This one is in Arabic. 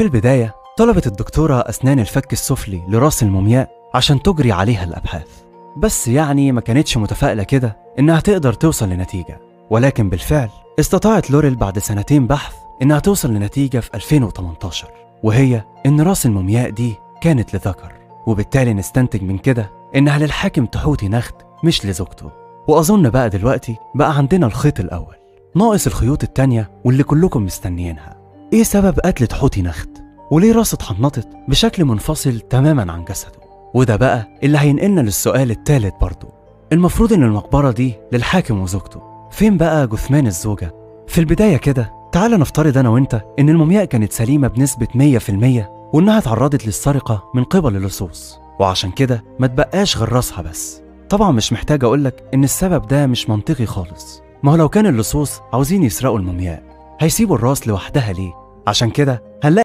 في البداية طلبت الدكتورة أسنان الفك السفلي لراس المومياء عشان تجري عليها الأبحاث. بس يعني ما كانتش متفائلة كده إنها تقدر توصل لنتيجة. ولكن بالفعل استطاعت لوريل بعد سنتين بحث إنها توصل لنتيجة في 2018 وهي إن راس المومياء دي كانت لذكر. وبالتالي نستنتج من كده إنها للحاكم تحوتي نخت مش لزوجته. وأظن بقى دلوقتي بقى عندنا الخيط الأول ناقص الخيوط التانية واللي كلكم مستنيينها. إيه سبب قتل تحوتي نخت؟ وليه راسه اتحنطت بشكل منفصل تماما عن جسده؟ وده بقى اللي هينقلنا للسؤال التالت برضه المفروض إن المقبرة دي للحاكم وزوجته فين بقى جثمان الزوجة؟ في البداية كده تعال نفترض أنا وأنت إن المومياء كانت سليمة بنسبة 100% وإنها اتعرضت للسرقة من قبل اللصوص وعشان كده ما تبقاش غير راسها بس طبعا مش محتاج أقولك إن السبب ده مش منطقي خالص ما هو لو كان اللصوص عاوزين يسرقوا المومياء هيسيبوا الراس لوحدها ليه؟ عشان كده هنلاقي